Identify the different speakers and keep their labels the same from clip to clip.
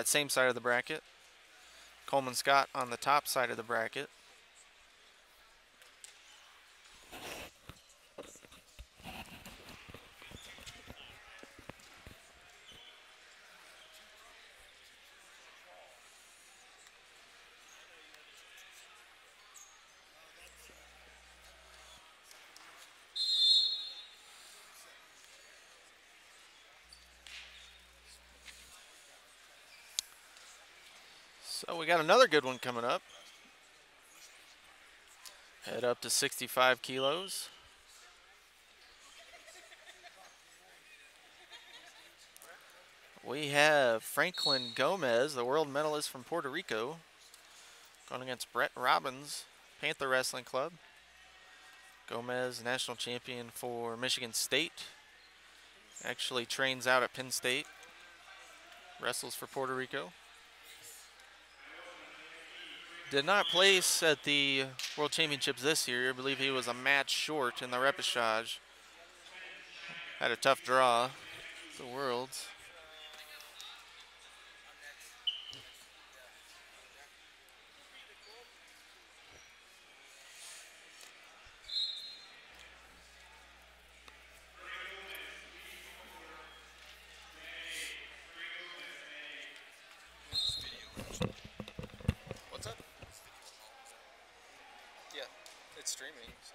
Speaker 1: that same side of the bracket. Coleman Scott on the top side of the bracket. So we got another good one coming up. Head up to 65 kilos. We have Franklin Gomez, the world medalist from Puerto Rico, going against Brett Robbins, Panther Wrestling Club. Gomez, national champion for Michigan State. Actually trains out at Penn State. Wrestles for Puerto Rico. Did not place at the World Championships this year. I believe he was a match short in the repechage. Had a tough draw. The Worlds. What's up? Yeah, it's streaming. so.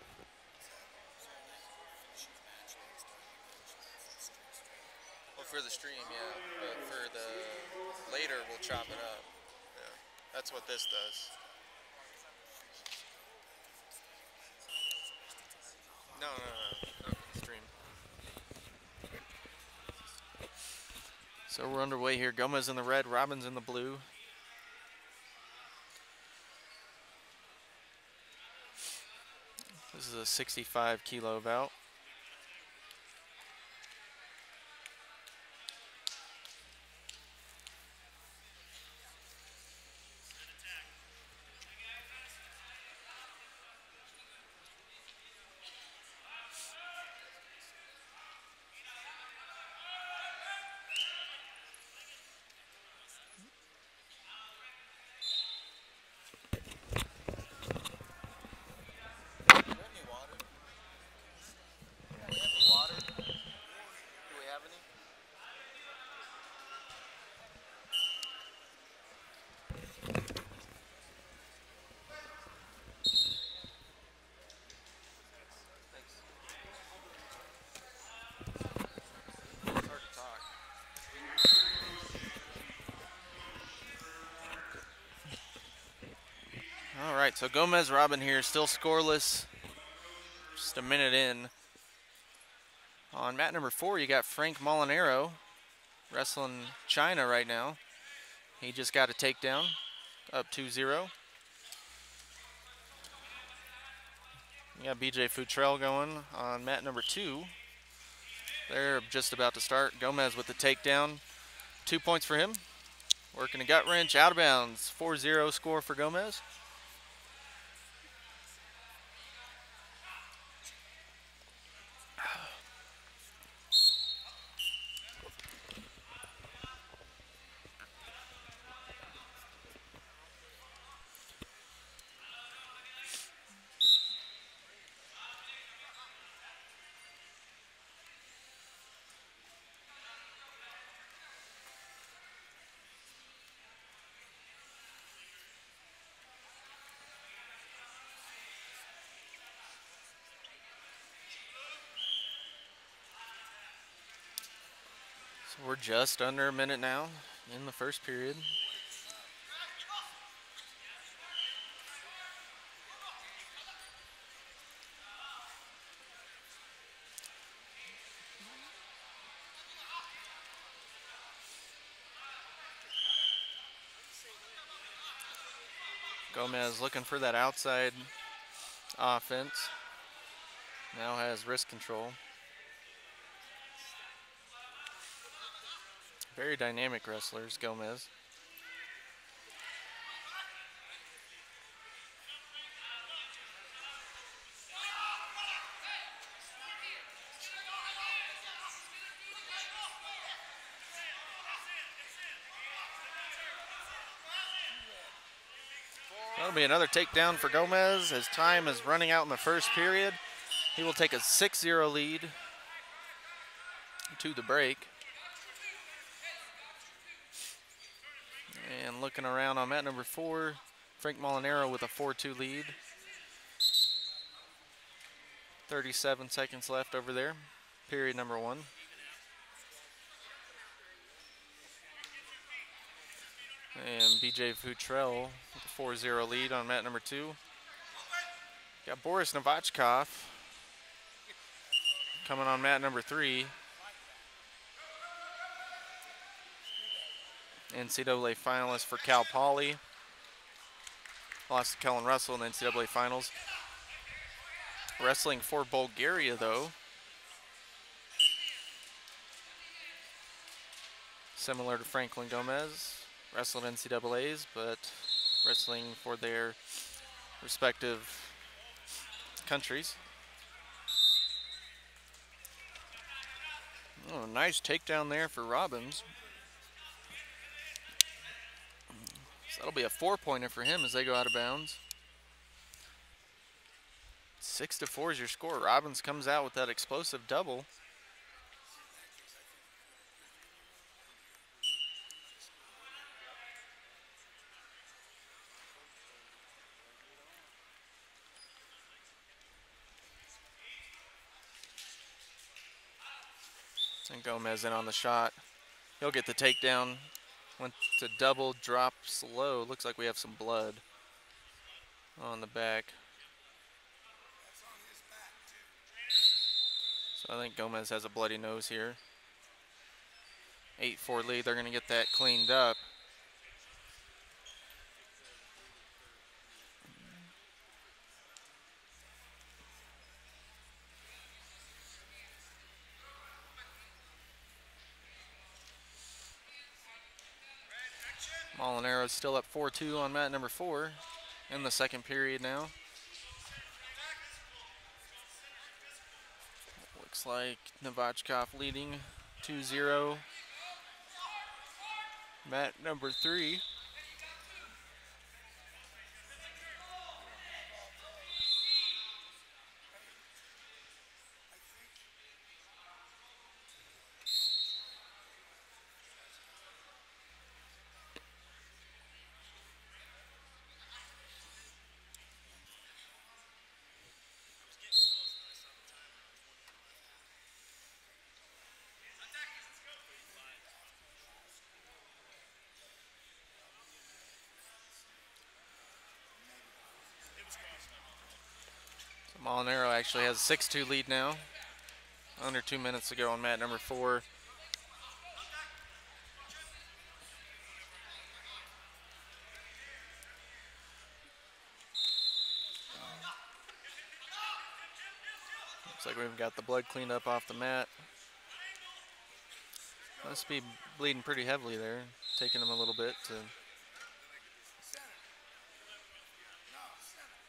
Speaker 1: Well, for the stream, yeah, but for the later, we'll chop it up. Yeah, that's what this does. No, no, no, stream. So we're underway here. Gomez in the red, Robbins in the blue. This is a 65 kilo bout. Do we have any? It's hard to talk. All right, so Gomez Robin here, still scoreless. Just a minute in. On mat number four, you got Frank Molinaro wrestling China right now. He just got a takedown, up 2-0. You got BJ Futrell going on mat number two. They're just about to start. Gomez with the takedown. Two points for him. Working a gut wrench, out of bounds. 4-0 score for Gomez. So we're just under a minute now in the first period. Gomez looking for that outside offense. Now has wrist control. Very dynamic wrestlers, Gomez. That'll be another takedown for Gomez. as time is running out in the first period. He will take a 6-0 lead to the break. And looking around on mat number four, Frank Molinaro with a 4-2 lead. 37 seconds left over there, period number one. And BJ Futrell with a 4-0 lead on mat number two. Got Boris Novachkov coming on mat number three. NCAA finalist for Cal Poly. Lost to Kellen Russell in the NCAA finals. Wrestling for Bulgaria, though. Similar to Franklin Gomez. Wrestled NCAAs, but wrestling for their respective countries. Oh, nice takedown there for Robbins. So that'll be a four-pointer for him as they go out of bounds. Six to four is your score. Robbins comes out with that explosive double. And Gomez in on the shot. He'll get the takedown. Went to double, drop slow. Looks like we have some blood on the back. So I think Gomez has a bloody nose here. 8-4 lead, they're going to get that cleaned up. Molinaro still up 4-2 on mat number four in the second period now. Looks like Novachkov leading 2-0. Mat number three. Molinaro actually has a 6-2 lead now. Under two minutes to go on mat number four. Looks like we've got the blood cleaned up off the mat. Must be bleeding pretty heavily there. Taking him a little bit to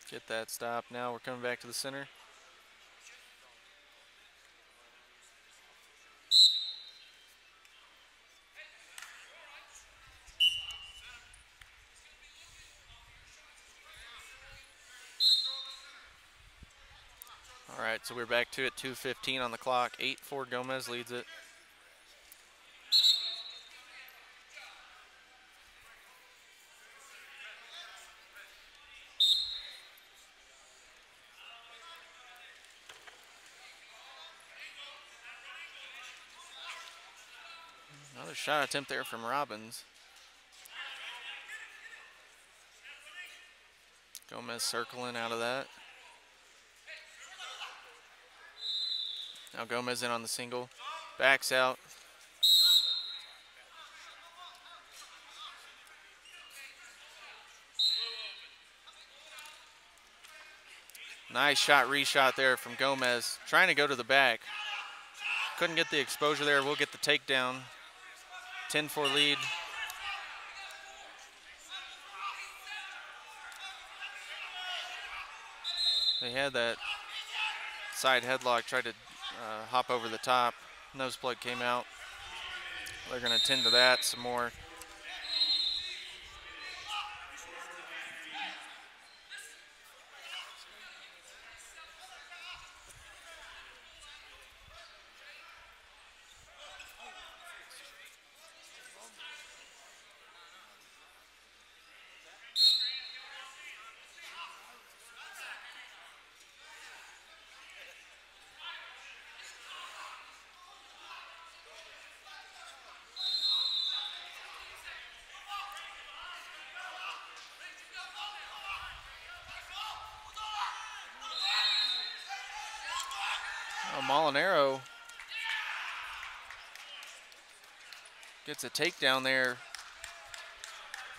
Speaker 1: Get that stop. Now we're coming back to the center. All right, so we're back to it, 2.15 on the clock. 8-4 Gomez leads it. Shot attempt there from Robbins. Gomez circling out of that. Now Gomez in on the single. Backs out. Nice shot, reshot there from Gomez. Trying to go to the back. Couldn't get the exposure there. We'll get the takedown. 10-4 lead. They had that side headlock, tried to uh, hop over the top. Nose plug came out. They're going to tend to that some more. Well, Molinaro gets a takedown there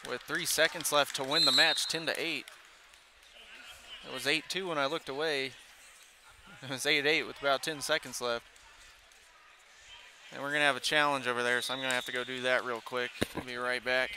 Speaker 1: with three seconds left to win the match 10 to 8. It was 8-2 when I looked away. It was 8-8 with about 10 seconds left. And we're going to have a challenge over there, so I'm going to have to go do that real quick. I'll be right back.